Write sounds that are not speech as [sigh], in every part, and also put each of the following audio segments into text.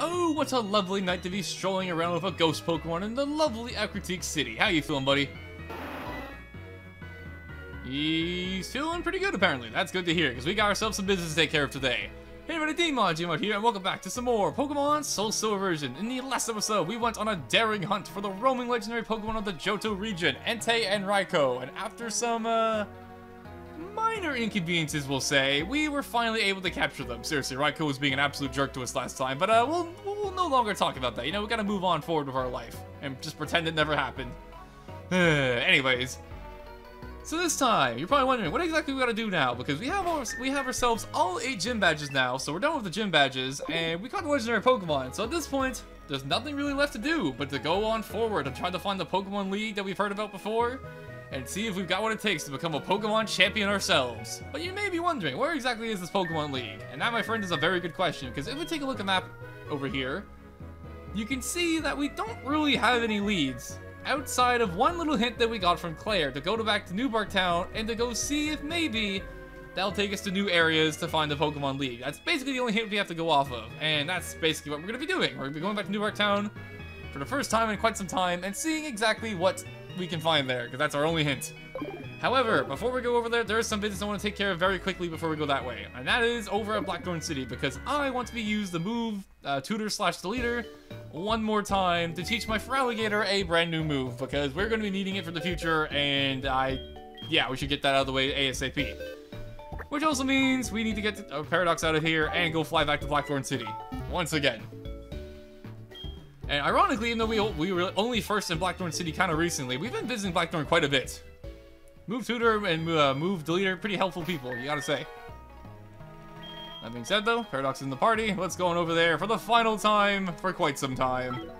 Oh, what a lovely night to be strolling around with a ghost Pokemon in the lovely Ecruteak City. How you feeling, buddy? He's feeling pretty good, apparently. That's good to hear, because we got ourselves some business to take care of today. Hey everybody, DmodGmod here, and welcome back to some more Pokemon Soul Silver version. In the last episode, we went on a daring hunt for the roaming legendary Pokemon of the Johto region, Entei and Raikou, and after some, uh, minor inconveniences, we'll say, we were finally able to capture them. Seriously, Raikou was being an absolute jerk to us last time, but uh, we'll, we'll no longer talk about that. You know, we gotta move on forward with our life, and just pretend it never happened. [sighs] Anyways, so this time, you're probably wondering, what exactly we gotta do now? Because we have our, we have ourselves all eight gym badges now, so we're done with the gym badges, and we caught the legendary Pokemon. So at this point, there's nothing really left to do but to go on forward and try to find the Pokemon League that we've heard about before, and see if we've got what it takes to become a Pokemon champion ourselves. But you may be wondering, where exactly is this Pokemon League? And that, my friend, is a very good question, because if we take a look at the map over here, you can see that we don't really have any leads outside of one little hint that we got from Claire to go to back to New Bark Town and to go see if maybe that'll take us to new areas to find the Pokemon League. That's basically the only hint we have to go off of, and that's basically what we're going to be doing. We're going to be going back to New Bark Town for the first time in quite some time and seeing exactly what we can find there, because that's our only hint. However, before we go over there, there is some business I want to take care of very quickly before we go that way, and that is over at Blackthorn City, because I want to be used the move uh, tutor slash deleter one more time to teach my Feraligatr a brand new move, because we're going to be needing it for the future, and I, yeah, we should get that out of the way ASAP. Which also means we need to get uh, Paradox out of here and go fly back to Blackthorn City, once again. And ironically, even though we, we were only first in Blackthorn City kind of recently, we've been visiting Blackthorn quite a bit. Move Tutor and uh, Move Deleter, pretty helpful people, you gotta say. That being said though, Paradox is in the party, let's go on over there for the final time for quite some time.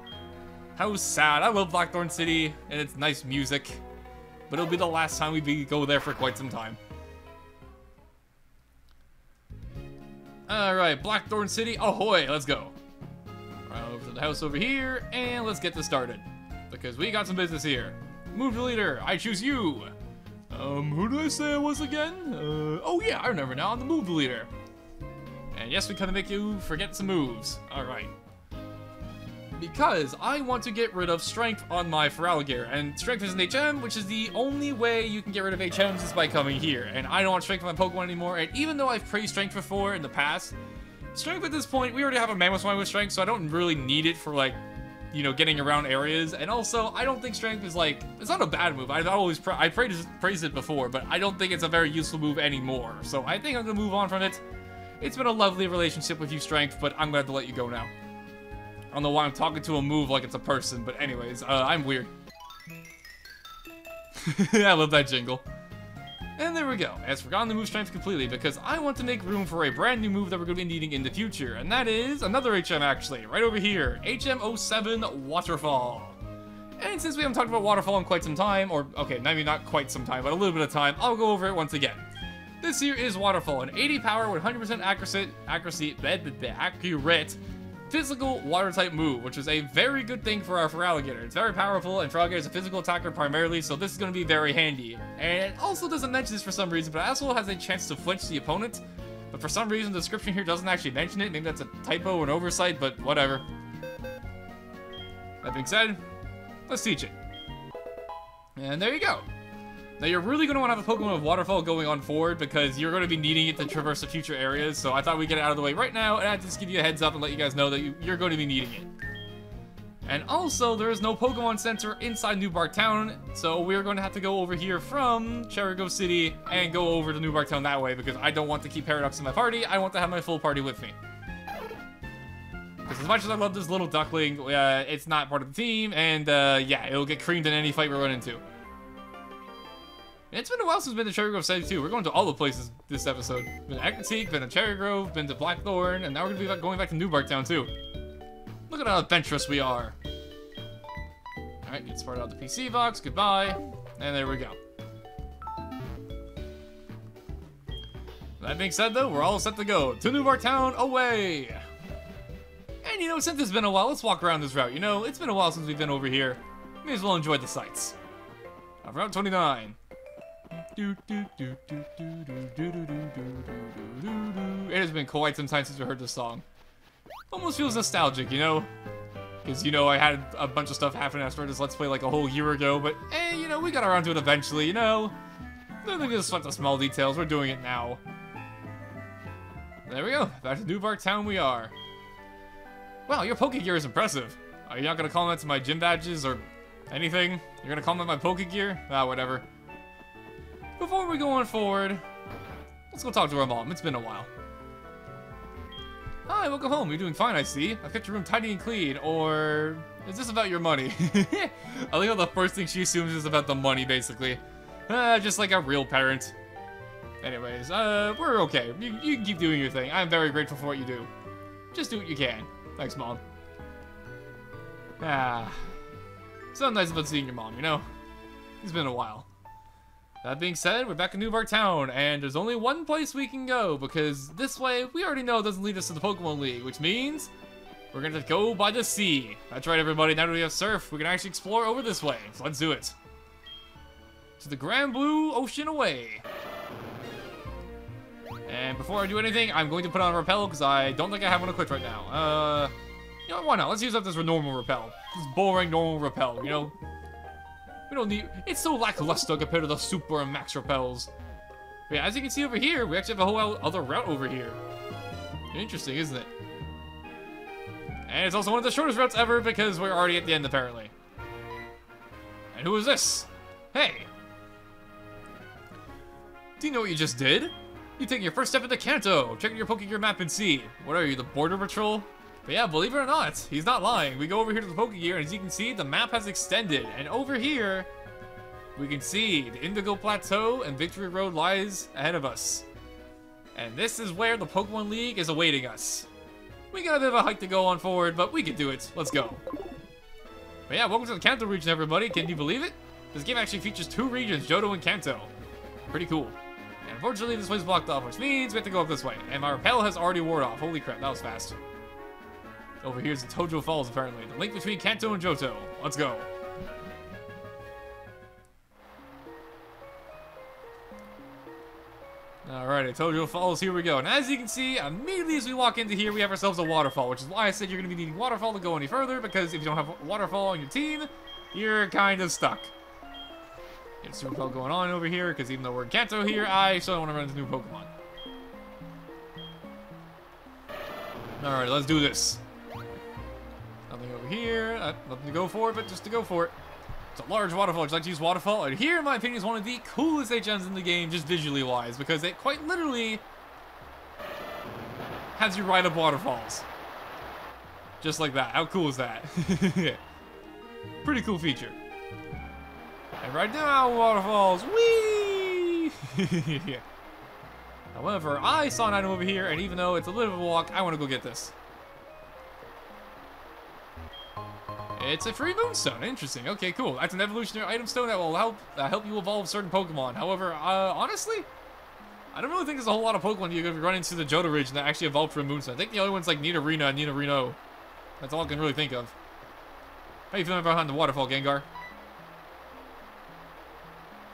How sad, I love Blackthorn City and its nice music, but it'll be the last time we be, go there for quite some time. Alright, Blackthorn City, ahoy, let's go. Right over to the house over here, and let's get this started. Because we got some business here. Move to leader, I choose you! Um, who did I say I was again? Uh, oh yeah, I remember now, I'm the move leader. And yes, we kind of make you forget some moves. Alright. Because I want to get rid of Strength on my Feraligatr, and Strength is an HM, which is the only way you can get rid of HMs is by coming here. And I don't want Strength on my Pokemon anymore, and even though I've praised Strength before in the past, Strength at this point, we already have a Mamoswine with Strength, so I don't really need it for, like, you know, getting around areas. And also, I don't think Strength is like, it's not a bad move. I've always, pra I praised, praised it before, but I don't think it's a very useful move anymore. So I think I'm gonna move on from it. It's been a lovely relationship with you, Strength, but I'm gonna have to let you go now. I don't know why I'm talking to a move like it's a person, but anyways, uh, I'm weird. [laughs] I love that jingle. And there we go. As forgotten the move strength completely because I want to make room for a brand new move that we're going to be needing in the future. And that is another HM actually, right over here. HM07 Waterfall. And since we haven't talked about Waterfall in quite some time, or okay, maybe not quite some time, but a little bit of time, I'll go over it once again. This here is Waterfall, an 80 power, 100% accuracy, accuracy, accurate physical water type move, which is a very good thing for our Feraligatr. It's very powerful, and Feraligatr is a physical attacker primarily, so this is going to be very handy. And it also doesn't mention this for some reason, but also has a chance to flinch the opponent. But for some reason, the description here doesn't actually mention it. Maybe that's a typo or an oversight, but whatever. That being said, let's teach it. And there you go. Now you're really going to want to have a Pokemon with Waterfall going on forward because you're going to be needing it to traverse the future areas, so I thought we'd get it out of the way right now, and I'd just give you a heads up and let you guys know that you, are going to be needing it. And also, there is no Pokemon Center inside New Bark Town, so we're going to have to go over here from Cherry City and go over to New Bark Town that way because I don't want to keep Paradox in my party, I want to have my full party with me. Because as much as I love this little duckling, uh, it's not part of the team, and uh, yeah, it'll get creamed in any fight we run into. It's been a while since we've been to Cherry Grove City too. We're going to all the places this episode. Been to Ecruteak, been to Cherry Grove, been to Blackthorn, and now we're gonna be going back to New Bark Town too. Look at how adventurous we are. Alright, get to start out the PC box, goodbye. And there we go. That being said though, we're all set to go. To New Bark Town, away! And you know, since it's been a while, let's walk around this route. You know, it's been a while since we've been over here. May as well enjoy the sights. Route 29. It has been quite some time since we heard this song. almost feels nostalgic, you know? Because, you know, I had a bunch of stuff happen after this Let's Play like a whole year ago, but, hey, you know, we got around to it eventually, you know? Nothing just sweat the small details, we're doing it now. There we go, back to Newbark Town we are. Wow, your Pokegear is impressive. Are you not gonna comment to my gym badges or anything? You're gonna comment my Pokegear? Ah, whatever. Before we go on forward, let's go talk to our mom. It's been a while. Hi, welcome home. You're doing fine, I see. I've kept your room tidy and clean, or is this about your money? I like how the first thing she assumes is about the money, basically. Uh, just like a real parent. Anyways, uh, we're okay. You, you can keep doing your thing. I'm very grateful for what you do. Just do what you can. Thanks, Mom. Ah. So nice about seeing your mom, you know? It's been a while. That being said, we're back in Newbark Town, and there's only one place we can go, because this way, we already know it doesn't lead us to the Pokemon League, which means we're gonna go by the sea. That's right, everybody, now that we have Surf, we can actually explore over this way, so let's do it. To the Grand Blue Ocean away. And before I do anything, I'm going to put on a Repel, because I don't think I have one equipped right now. Uh, you know, why not? Let's use up this normal Repel. This boring normal Repel, you know? We don't need... It's so lackluster compared to the Super and Max Repels. But yeah, as you can see over here, we actually have a whole other route over here. Interesting, isn't it? And it's also one of the shortest routes ever because we're already at the end, apparently. And who is this? Hey! Do you know what you just did? You take your first step into Kanto. Check your Pokegear map and see. What are you, the Border Patrol? But yeah, believe it or not, he's not lying. We go over here to the Pokegear, and as you can see, the map has extended. And over here, we can see the Indigo Plateau and Victory Road lies ahead of us. And this is where the Pokemon League is awaiting us. We got a bit of a hike to go on forward, but we can do it. Let's go. But yeah, welcome to the Kanto region, everybody. Can you believe it? This game actually features two regions, Johto and Kanto. Pretty cool. And unfortunately, this way's blocked off, which means we have to go up this way. And my repel has already wore off. Holy crap, that was fast. Over here's the Tohjo Falls, apparently. The link between Kanto and Johto. Let's go. Alright, Tohjo Falls, here we go. And as you can see, immediately as we walk into here, we have ourselves a waterfall, which is why I said you're going to be needing waterfall to go any further, because if you don't have waterfall on your team, you're kind of stuck. Get Super Repel going on over here, because even though we're in Kanto here, I still want to run into new Pokemon. Alright, let's do this. Here. Uh, nothing to go for, but just to go for it. It's a large waterfall. You like to use waterfall? And here, in my opinion, is one of the coolest HMs in the game, just visually wise, because it quite literally has you ride up waterfalls. Just like that. How cool is that? [laughs] Pretty cool feature. And right now, waterfalls. Whee! [laughs] However, I saw an item over here, and even though it's a little bit of a walk, I want to go get this. It's a free moonstone. Interesting. Okay, cool. That's an evolutionary item stone that will help uh, help you evolve certain Pokemon. However, uh, honestly, I don't really think there's a whole lot of Pokemon you can run into the Johto region that actually evolved from moonstone. I think the only one's like Nidorina and Nidorino. That's all I can really think of. How you feeling behind the waterfall, Gengar?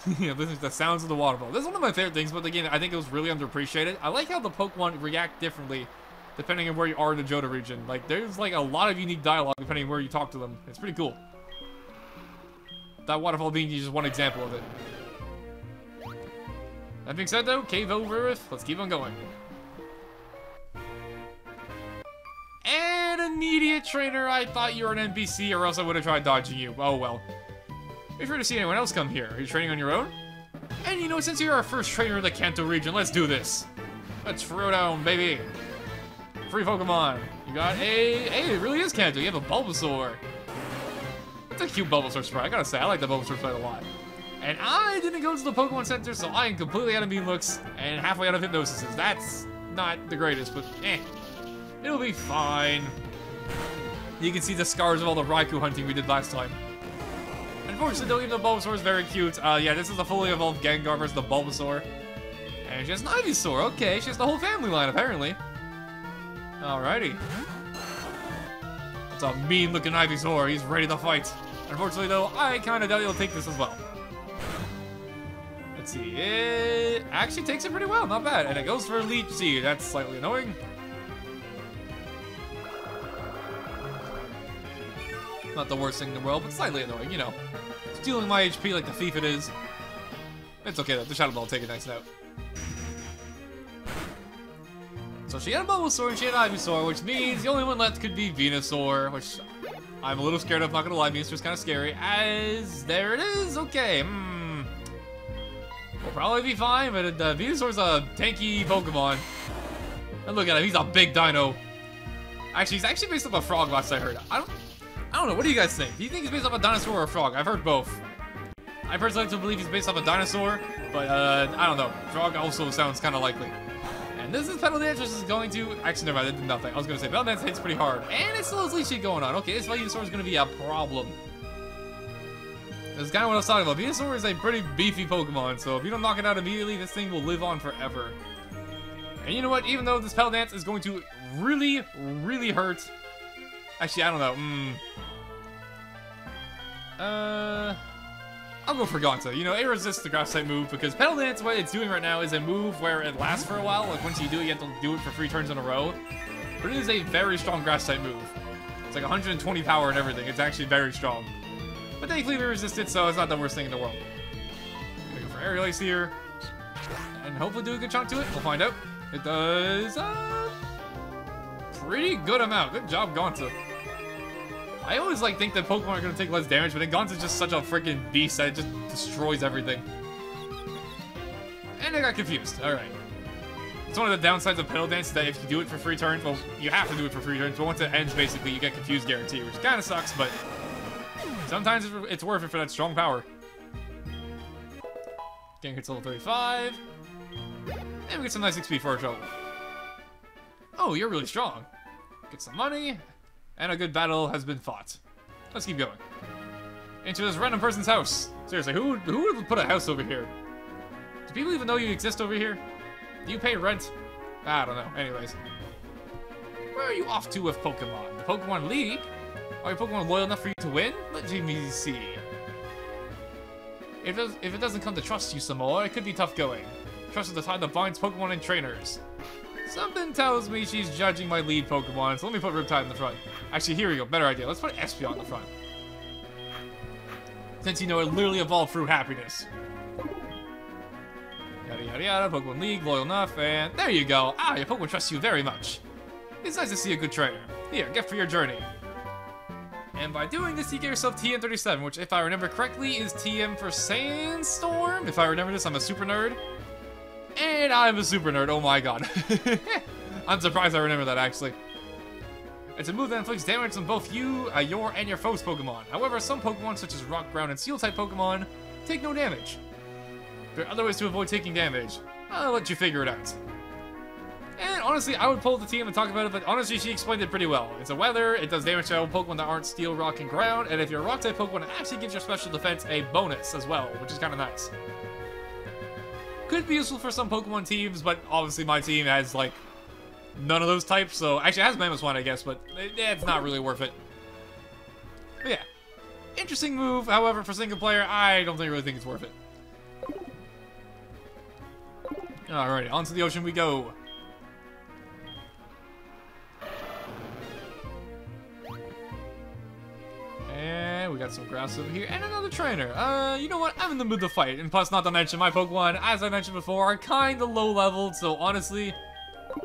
[laughs] yeah, this is the sounds of the waterfall. This is one of my favorite things, but again, I think it was really underappreciated. I like how the Pokemon react differently depending on where you are in the Johto region. Like, there's like a lot of unique dialogue depending on where you talk to them. It's pretty cool. That waterfall being just one example of it. That being said though, cave over with, let's keep on going. And immediate trainer, I thought you were an NPC or else I would have tried dodging you. Oh well. Be sure to see anyone else come here. Are you training on your own? And you know, since you're our first trainer in the Kanto region, let's do this. Let's throw down, baby. Free Pokemon. You got a... Hey, it really is Kanto. You have a Bulbasaur. That's a cute Bulbasaur sprite. I gotta say, I like the Bulbasaur sprite a lot. And I didn't go to the Pokemon Center, so I am completely out of Mean Looks and halfway out of Hypnosis. That's not the greatest, but eh. It'll be fine. You can see the scars of all the Raikou hunting we did last time. Unfortunately, though, even though Bulbasaur is very cute, uh, yeah, this is a fully evolved Gengar versus the Bulbasaur. And she has an Ivysaur. Okay, she has the whole family line, apparently. Alrighty. It's a mean-looking Ivysaur. He's ready to fight. Unfortunately, though, I kind of doubt he'll take this as well. Let's see. It actually takes it pretty well. Not bad. And it goes for Leech Seed. That's slightly annoying. Not the worst thing in the world, but slightly annoying, you know. Stealing my HP like the thief it is. It's okay, though. The Shadow Ball will take a nice note. So she had a Bulbasaur and she had an Ivysaur, which means the only one left could be Venusaur, which I'm a little scared of, not gonna lie, Venusaur's kind of scary. As, there it is, okay, hmm. We'll probably be fine, but uh, Venusaur's a tanky Pokemon. And look at him, he's a big dino. Actually, he's actually based off a frog last I heard. I don't, I don't know, what do you guys think? Do you think he's based off a dinosaur or a frog? I've heard both. I personally like to believe he's based off a dinosaur, but uh, I don't know. Frog also sounds kind of likely. This is Petal Dance is going to... Actually, never mind, that did nothing. I was going to say, Petal Dance hits pretty hard. And it still has leech going on. Okay, this Venusaur is going to be a problem. This is kind of what I was talking about. Venusaur is a pretty beefy Pokemon, so if you don't knock it out immediately, this thing will live on forever. And you know what? Even though this Petal Dance is going to really, really hurt... Actually, I don't know. Mm. Uh... I'll go for Gonta. You know, it resists the grass type move because Petal Dance, what it's doing right now is a move where it lasts for a while. Like once you do it, you have to do it for three turns in a row. But it is a very strong grass type move. It's like 120 power and everything. It's actually very strong. But thankfully we resist it, so it's not the worst thing in the world. Gonna go for Aerial Ace here. And hopefully do a good chunk to it. We'll find out. It does a pretty good amount. Good job, Gonta. I always like think that Pokemon are gonna take less damage, but then Gonta's just such a freaking beast that it just destroys everything. And I got confused. Alright. It's one of the downsides of Petal Dance that if you do it for free turns, well, you have to do it for free turns, but once it ends, basically, you get confused guarantee, which kind of sucks, but sometimes it's worth it for that strong power. Getting hits level 35. And we get some nice XP for our trouble. Oh, you're really strong. Get some money, and a good battle has been fought. Let's keep going. Into this random person's house. Seriously, who, who would put a house over here? Do people even know you exist over here? Do you pay rent? I don't know. Anyways. Where are you off to with Pokemon? The Pokemon League? Are your Pokemon loyal enough for you to win? Let me see. If it, if it doesn't come to trust you some more, it could be tough going. Trust is the tie that binds Pokemon and trainers. Something tells me she's judging my lead Pokemon, so let me put Riptide in the front. Actually, here we go. Better idea. Let's put Espeon in the front. Since, you know, it literally evolved through happiness. Yada yada yada, Pokemon League, loyal enough, and there you go. Ah, your Pokemon trusts you very much. It's nice to see a good trainer. Here, get for your journey. And by doing this, you get yourself TM37, which, if I remember correctly, is TM for Sandstorm. If I remember this, I'm a super nerd. And I'm a super nerd, oh my god. [laughs] I'm surprised I remember that, actually. It's a move that inflicts damage on both you, uh, your, and your foe's Pokemon. However, some Pokemon, such as Rock, Ground, and Steel-type Pokemon, take no damage. There are other ways to avoid taking damage. I'll let you figure it out. And honestly, I would pull the team and talk about it, but honestly, she explained it pretty well. It's a weather, it does damage to all Pokemon that aren't Steel, Rock, and Ground, and if you're a Rock-type Pokemon, it actually gives your special defense a bonus as well, which is kind of nice. Could be useful for some Pokemon teams, but obviously my team has, like, none of those types, so... Actually, it has Mamoswine, I guess, but it's not really worth it. But yeah. Interesting move, however, for single player, I don't think, really think it's worth it. Alright, onto the ocean we go. Some grass over here, and another trainer. Uh, you know what? I'm in the mood to fight. And plus, not to mention, my Pokemon, as I mentioned before, are kind of low-leveled, so honestly,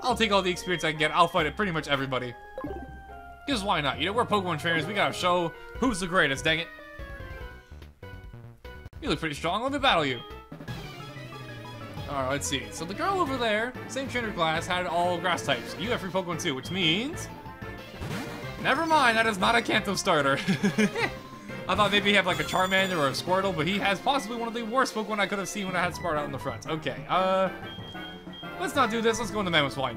I'll take all the experience I can get. I'll fight at pretty much everybody. Because why not? You know, we're Pokemon trainers. We gotta show who's the greatest, dang it. You look pretty strong. Let me battle you. Alright, let's see. So the girl over there, same trainer class, had all grass types. You have free Pokemon too, which means... Never mind, that is not a Kanto starter. [laughs] I thought maybe he had like a Charmander or a Squirtle, but he has possibly one of the worst Pokemon I could have seen when I had Spark out in the front. Okay, uh... Let's not do this, let's go into Mamoswine.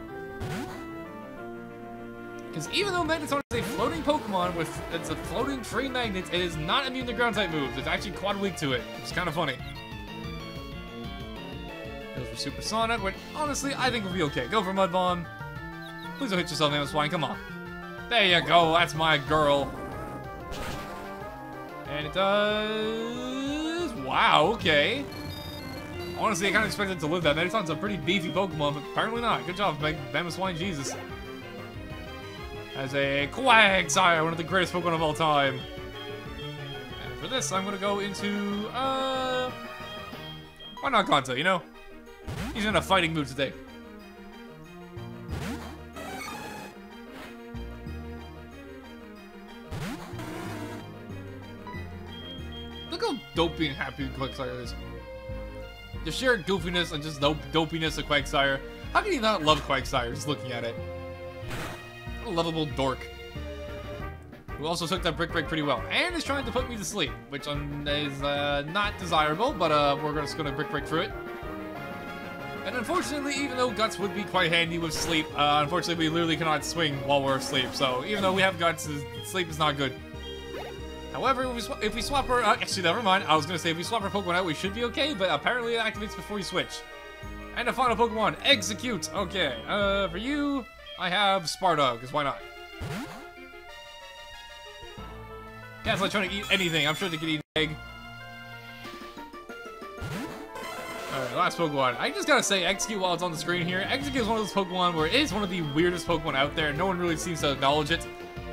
Because even though Magneton is a floating Pokemon with it's a floating tree magnet, it is not immune to ground type moves. It's actually quad weak to it. It's kind of funny. Goes for Supersonic, which honestly I think will be okay. Go for Mud Bomb. Please don't hit yourself, Mamoswine. Come on. There you go, that's my girl. And it does... Wow, okay. Honestly, I kind of expected it to live that. Magneton's a pretty beefy Pokemon, but apparently not. Good job, Mamoswine Jesus. As a Quagsire, one of the greatest Pokemon of all time. And for this, I'm gonna go into, uh... Why not Gonta, you know? He's in a fighting mood today. Look how dopey and happy Quagsire is. The sheer goofiness and just dope dopiness of Quagsire. How can you not love Quagsire just looking at it? What a lovable dork. Who also took that Brick Break pretty well. And is trying to put me to sleep, which um, is uh, not desirable, but uh, we're just to Brick Break through it. And unfortunately, even though Guts would be quite handy with sleep, uh, unfortunately we literally cannot swing while we're asleep. So even though we have Guts, sleep is not good. However, if we, if we swap our... Uh, actually, never mind. I was going to say, if we swap our Pokemon out, we should be okay, but apparently it activates before you switch. And the final Pokemon, Exeggcute! Okay, uh, for you, I have Sparda, because why not? It's like trying to eat anything. I'm sure they could eat an egg. Alright, last Pokemon. I just gotta say, Exeggcute while it's on the screen here. Exeggcute is one of those Pokemon where it is one of the weirdest Pokemon out there. No one really seems to acknowledge it.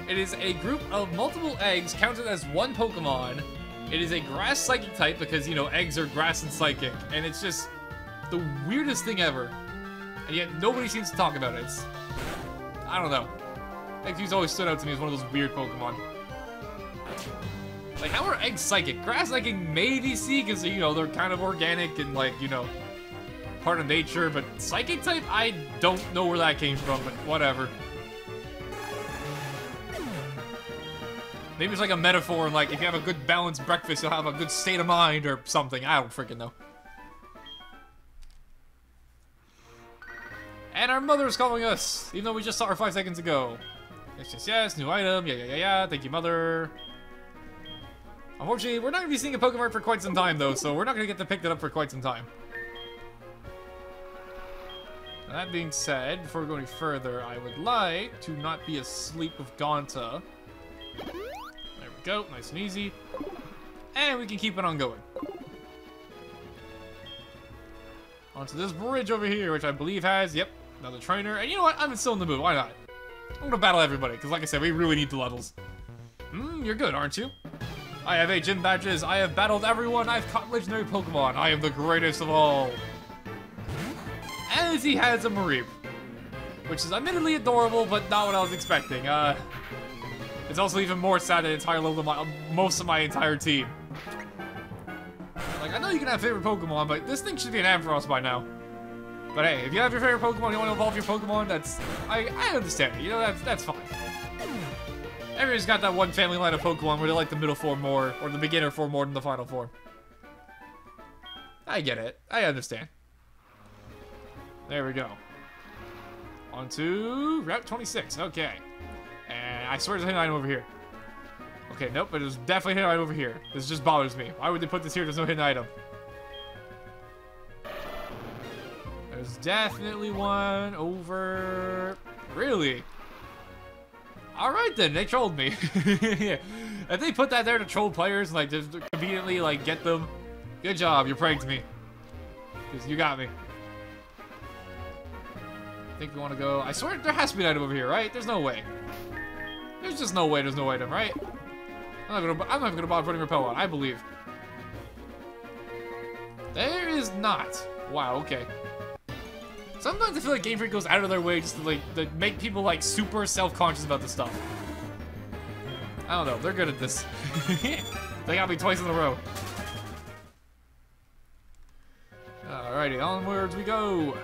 It is a group of multiple eggs counted as one Pokemon. It is a grass psychic type because, you know, eggs are grass and psychic. And it's just the weirdest thing ever. And yet nobody seems to talk about it. It's, I don't know. Exeggcute's always stood out to me as one of those weird Pokemon. Like, how are eggs psychic? Grass I can maybe see because, you know, they're kind of organic and, like, you know, part of nature. But psychic type, I don't know where that came from, but whatever. Maybe it's like a metaphor, and like if you have a good balanced breakfast, you'll have a good state of mind or something. I don't freaking know. And our mother is calling us, even though we just saw her five seconds ago. Yes, yes, yes, new item, yeah, yeah, yeah, yeah, thank you, mother. Unfortunately, we're not going to be seeing a Pokemon for quite some time, though, so we're not going to get to pick that up for quite some time. that being said, before going further, I would like to not be asleep with Gonta go. Nice and easy. And we can keep it on going. Onto this bridge over here, which I believe has, yep, another trainer. And you know what? I'm still in the mood. Why not? I'm gonna battle everybody, because like I said, we really need the levels. Hmm, you're good, aren't you? I have eight gym badges. I have battled everyone. I've caught legendary Pokemon. I am the greatest of all. As he has a Mareep. Which is admittedly adorable, but not what I was expecting. Uh, it's also even more sad that entire level of my, most of my entire team. Like, I know you can have favorite Pokemon, but this thing should be an Ampharos by now. But hey, if you have your favorite Pokemon, you want to evolve your Pokemon, that's... I, I understand it, you know, that's, that's fine. Everyone's got that one family line of Pokemon where they like the middle form more, or the beginner form more than the final form. I get it. I understand. There we go. On to Route 26. Okay. And I swear there's a hidden item over here. Okay, nope, but there's definitely a hidden item over here. This just bothers me. Why would they put this here? There's no hidden item. There's definitely one over... Really? Alright then, they trolled me. [laughs] If they put that there to troll players, like, just conveniently, like, get them, good job, you pranked me. Because you got me. I think we want to go... I swear there has to be an item over here, right? There's no way. There's just no way there's no item, right? I'm not gonna, I'm not gonna bother putting repel on, I believe. There is not. Wow, okay. Sometimes I feel like Game Freak goes out of their way just to like to make people like super self-conscious about this stuff. I don't know, they're good at this. [laughs] they got me twice in a row. Alrighty, onwards we go.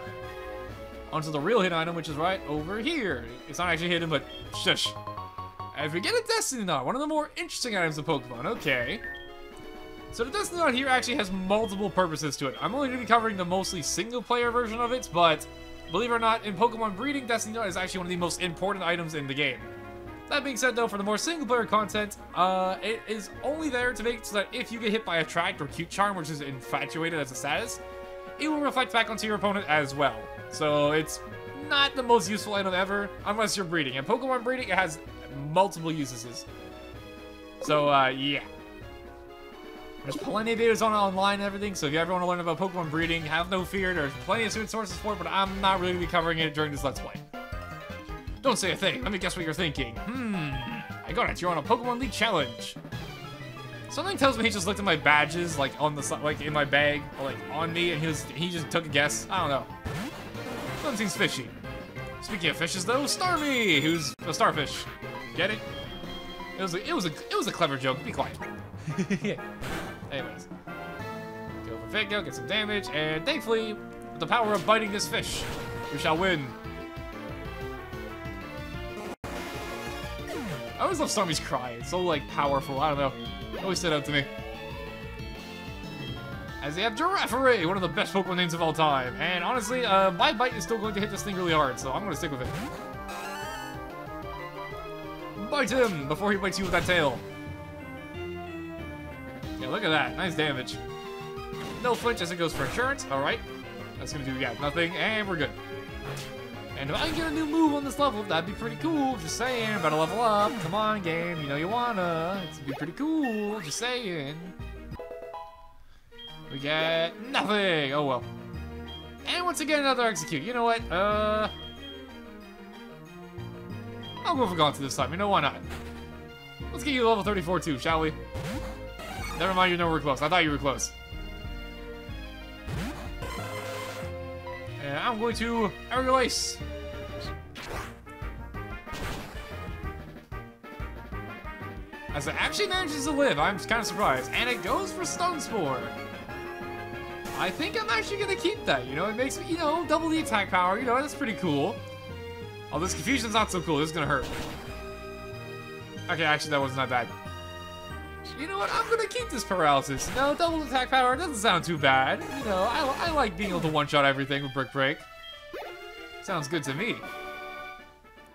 Onto the real hidden item, which is right over here. It's not actually hidden, but shush. As we get a Destiny Knot, one of the more interesting items of Pokemon. Okay. So the Destiny Knot here actually has multiple purposes to it. I'm only going to be covering the mostly single-player version of it, but believe it or not, in Pokemon breeding, Destiny Knot is actually one of the most important items in the game. That being said, though, for the more single-player content, uh, it is only there to make so that if you get hit by Attract or Cute Charm, which is infatuated as a status, it will reflect back onto your opponent as well. So it's not the most useful item ever, unless you're breeding. And Pokemon breeding, it has multiple uses. So, uh, yeah. There's plenty of videos on online and everything, so if you ever want to learn about Pokemon breeding, have no fear. There's plenty of good sources for it, but I'm not really going to be covering it during this Let's Play. Don't say a thing. Let me guess what you're thinking. Hmm. I got it. You're on a Pokemon League challenge. Something tells me he just looked at my badges, like on the like in my bag, like on me, and he was he just took a guess. I don't know. Something seems fishy. Speaking of fishes, though, Starmie, who's a starfish. Get it? It was a, it was a it was a clever joke. Be quiet. [laughs] [laughs] Anyways, go for Fake get some damage, and thankfully, with the power of biting this fish, we shall win. I always love Starmie's cry. It's so like powerful. I don't know. It always stood out to me. As they have Girafarig, one of the best Pokemon names of all time. And honestly, uh, my bite is still going to hit this thing really hard, so I'm going to stick with it. Bite him before he bites you with that tail. Yeah, look at that. Nice damage. No flinch as it goes for Assurance. Alright. That's going to do, yeah, nothing. And we're good. And if I can get a new move on this level, that'd be pretty cool. Just saying, better level up. Come on, game. You know you wanna. It'd be pretty cool. Just saying. We get nothing. Oh well. And once again, another Exeggcute. You know what? Uh, I'll go for Gonta this time. You know why not? Let's get you level 34 too, shall we? Never mind, you're nowhere close. I thought you were close. And I'm going to Aerial Ace. As it actually manages to live, I'm kind of surprised. And it goes for Stun Spore. I think I'm actually to keep that, you know? It makes me, you know, double the attack power. You know, that's pretty cool. Oh, this Confusion's not so cool. This is to hurt. Okay, actually, that wasn't that bad. You know what? I'm to keep this Paralysis. No, double attack power doesn't sound too bad. You know, I, I like being able to one-shot everything with Brick Break. Sounds good to me.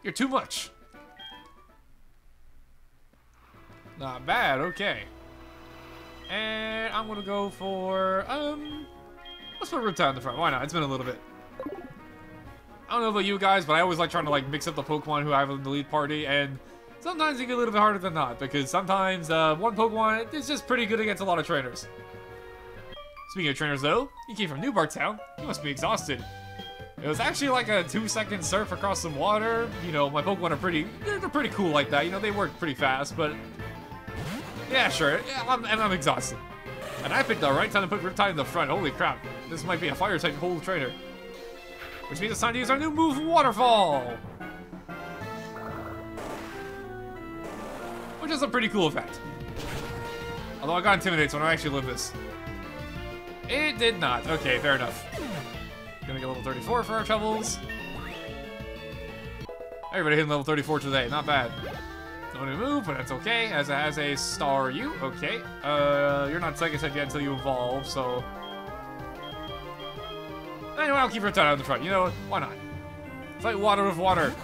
You're too much. Not bad, okay. And I'm gonna go for, um, let's put Riptide in the front. Why not? It's been a little bit. I don't know about you guys, but I always like trying to like mix up the Pokemon who I have in the lead party, and sometimes it get a little bit harder than not, because sometimes uh, one Pokemon is just pretty good against a lot of trainers. Speaking of trainers though, you came from New Bark Town. You must be exhausted. It was actually like a two second surf across some water. You know, my Pokemon are pretty, they're pretty cool like that. You know, they work pretty fast, but yeah, sure. Yeah, I'm, and I'm exhausted. And I picked the right time to put Riptide in the front. Holy crap. This might be a fire type whole trainer. Which means it's time to use our new move, Waterfall. Which is a pretty cool effect. Although I got intimidated, so I actually live this. It did not. Okay, fair enough. Gonna get level 34 for our troubles. Everybody hitting level 34 today. Not bad. No new move, but that's okay, as it has a Staryu. Okay. Uh, you're not set yet until you evolve, so... Anyway, I'll keep your out in the front. You know, why not? Fight water with water.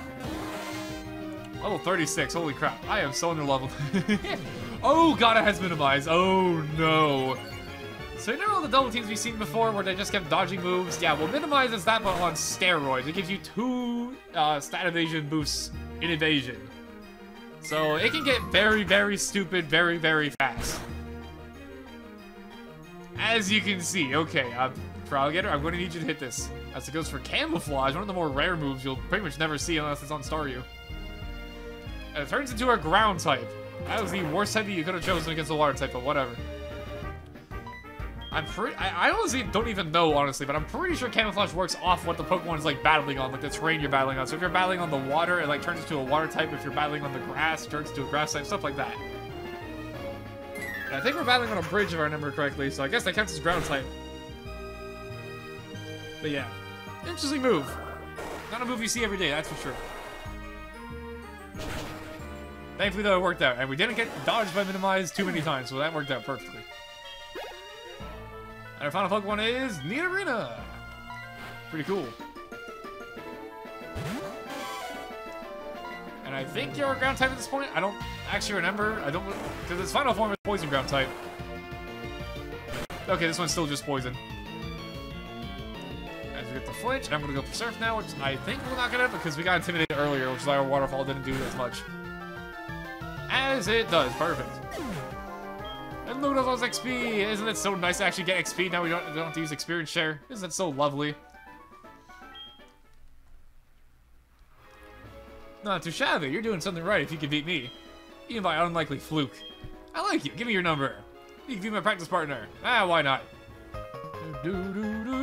Level 36, holy crap. I am so underleveled. [laughs] oh god, it has minimized. Oh no. So you know all the double teams we've seen before where they just kept dodging moves? Yeah, well minimize is that but on steroids. It gives you two uh, stat evasion boosts in evasion. So it can get very, very stupid very, very fast. As you can see, okay, uh, for I'm going to need you to hit this. As it goes for Camouflage, one of the more rare moves you'll pretty much never see unless it's on Staryu. And it turns into a ground type. That was the worst type you could have chosen against a water type, but whatever. I'm pretty- I, I honestly don't even know, honestly, but I'm pretty sure Camouflage works off what the Pokemon is, like, battling on, like the terrain you're battling on. So if you're battling on the water, it, like, turns into a water type. If you're battling on the grass, it turns into a grass type, stuff like that. And I think we're battling on a bridge, if I remember correctly, so I guess that counts as ground type. But yeah, interesting move. Not a move you see every day, that's for sure. Thankfully, though, it worked out, and we didn't get dodged by Minimize too many times, so that worked out perfectly. And our final Pokemon is Nidorina. Pretty cool. And I think you're a ground type at this point. I don't actually remember. I don't because its final form is poison ground type. Okay, this one's still just poison. As we get the flinch, I'm gonna go for surf now, which I think we're not gonna because we got intimidated earlier, which is why our waterfall didn't do as much. As it does, perfect. Look at XP! Isn't it so nice to actually get XP now we don't, don't have to use experience share? Isn't it so lovely? Not too shabby, you're doing something right if you can beat me. Even by unlikely fluke. I like you. Give me your number. You can be my practice partner. Ah, why not? Do,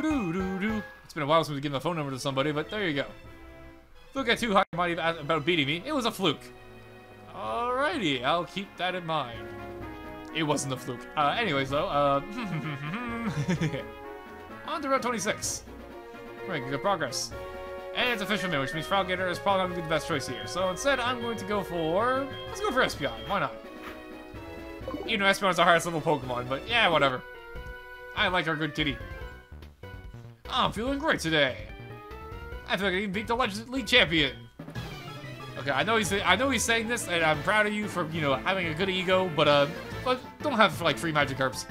do, do. It's been a while since we given a phone number to somebody, but there you go. Don't get too high mighty about beating me. It was a fluke. Alrighty, I'll keep that in mind. It wasn't a fluke. Uh, anyways, though, uh... [laughs] on to Route 26. We're making good progress. And it's a fisherman, which means Gator is probably not going to be the best choice here. So instead, I'm going to go for... Let's go for Espeon. Why not? You know, Espeon's the highest level Pokemon, but yeah, whatever. I like our good kitty. I'm feeling great today. I feel like I can beat the League Champion. Okay, I know he's I know he's saying this, and I'm proud of you for you know having a good ego, but uh, but don't have like three Magikarps.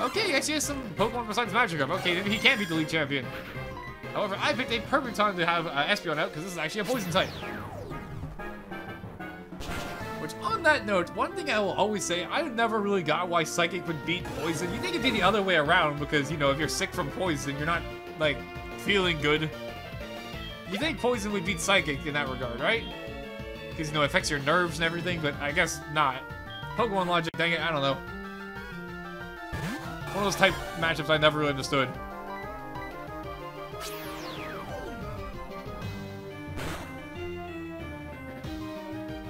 Okay, he actually has some Pokemon besides Magikarp. Okay, maybe he can beat the League Champion. However, I picked a perfect time to have uh, Espeon out because this is actually a Poison type. Which, on that note, one thing I will always say, I never really got why Psychic would beat Poison. You think it'd be the other way around because, you know, if you're sick from Poison, you're not, like, feeling good. You think Poison would beat Psychic in that regard, right? Because, you know, it affects your nerves and everything, but I guess not. Pokemon logic, dang it, I don't know. One of those type matchups I never really understood.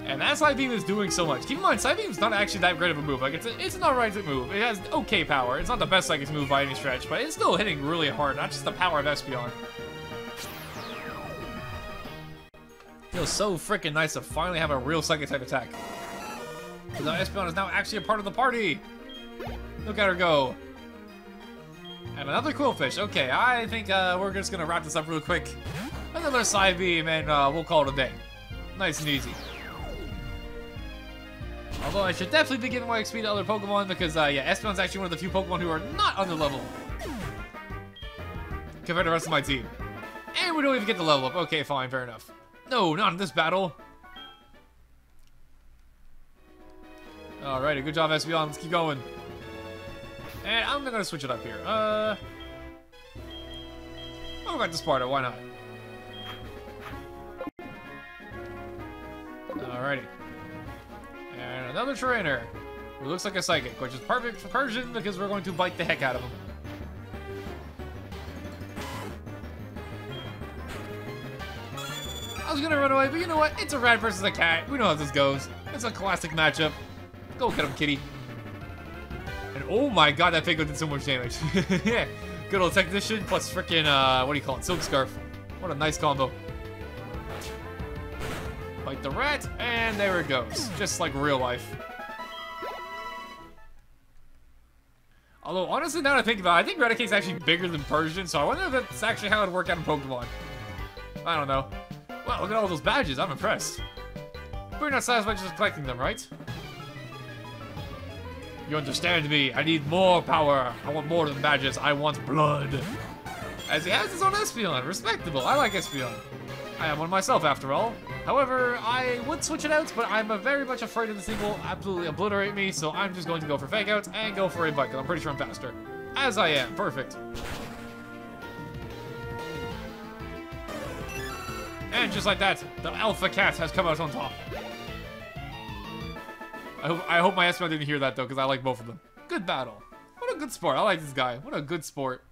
And that's Psybeam is doing so much. Keep in mind, Psybeam's not actually that great of a move. Like, it's, a, it's an alright move. It has okay power. It's not the best Psychic move by any stretch, but it's still hitting really hard, not just the power of Espeon. Feels so freaking nice to finally have a real Psychic type attack. Because now Espeon is now actually a part of the party. Look at her go. And another Qwilfish. Okay, I think uh, we're just gonna wrap this up real quick. Another Psybeam, and uh, we'll call it a day. Nice and easy. Although I should definitely be giving my XP to other Pokemon because, uh, yeah, Espeon's actually one of the few Pokemon who are not on the level. Compared to the rest of my team. And we don't even get the level up. Okay, fine, fair enough. No, not in this battle. Alrighty, good job, Espeon. Let's keep going. And I'm gonna switch it up here. Uh, I'll go back to Sparta, why not? Alrighty. And another trainer, who looks like a psychic, which is perfect for Persian because we're going to bite the heck out of him. I was gonna run away, but you know what? It's a rat versus a cat. We know how this goes. It's a classic matchup. Go get him, kitty. And oh my god, that Fake Out did so much damage. [laughs] yeah. Good old Technician plus freaking, uh, what do you call it? Silk Scarf. What a nice combo. Bite the rat, and there it goes. Just like real life. Although, honestly, now that I think about it, I think Raticate's actually bigger than Persian, so I wonder if that's actually how it'd work out in Pokemon. I don't know. Wow, look at all those badges. I'm impressed. We're not satisfied just collecting them, right? You understand me. I need more power. I want more than badges. I want blood. As he has his own Espeon. Respectable. I like Espeon. I am one myself, after all. However, I would switch it out, but I'm very much afraid of the sequel absolutely obliterate me, so I'm just going to go for Fake Out and go for a Bite, I'm pretty sure I'm faster. As I am. Perfect. And just like that, the Alpha Cat has come out on top. I hope, I hope my Espeon didn't hear that, though, because I like both of them. Good battle. What a good sport. I like this guy. What a good sport.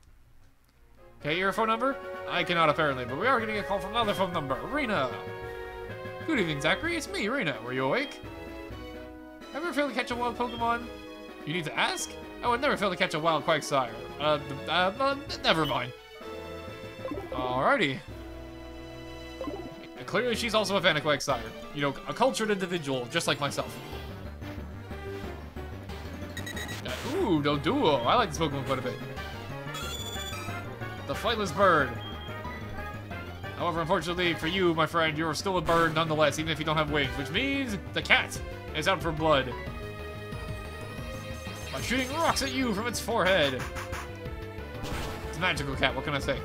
Okay, your phone number? I cannot apparently, but we are getting a call from another phone number. Reena! Good evening, Zachary. It's me, Reena. Were you awake? Ever failed to catch a wild Pokemon? You need to ask? I would never fail to catch a wild Quagsire. Uh, uh, uh never mind. Alrighty. Clearly she's also a fan of Quagsire. You know, a cultured individual, just like myself. Ooh, Doduo. I like this Pokemon quite a bit the flightless bird. However, unfortunately for you, my friend, you're still a bird nonetheless, even if you don't have wings, which means the cat is out for blood. By shooting rocks at you from its forehead. It's a magical cat, what can I say?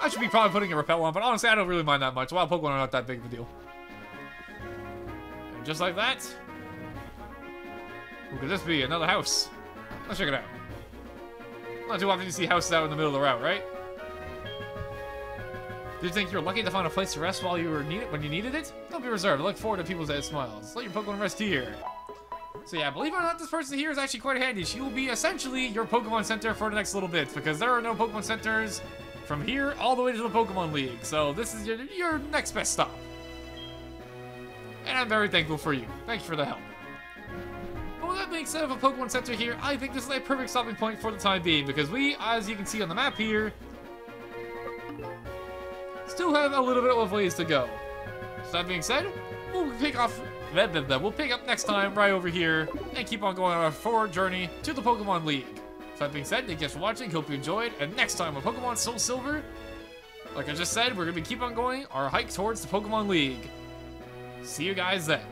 I should be probably putting a repel on, but honestly, I don't really mind that much. Wild Pokemon are not that big of a deal. And just like that, could this be? Another house. Let's check it out. Not too often you see houses out in the middle of the route, right? Did you think you were lucky to find a place to rest while you were needed when you needed it? Don't be reserved. Look forward to people's smiles. Let your Pokemon rest here. So yeah, believe it or not, this person here is actually quite handy. She will be essentially your Pokemon Center for the next little bit, because there are no Pokemon Centers from here all the way to the Pokemon League. So this is your, your next best stop. And I'm very thankful for you. Thanks for the help. With that being said of a Pokemon Center here, I think this is a perfect stopping point for the time being, because we, as you can see on the map here, still have a little bit of ways to go. So that being said, we'll pick off We'll pick up next time right over here and keep on going on our forward journey to the Pokemon League. So that being said, thank you guys for watching. Hope you enjoyed. And next time on Pokemon Soul Silver, like I just said, we're be keep on going our hike towards the Pokemon League. See you guys then.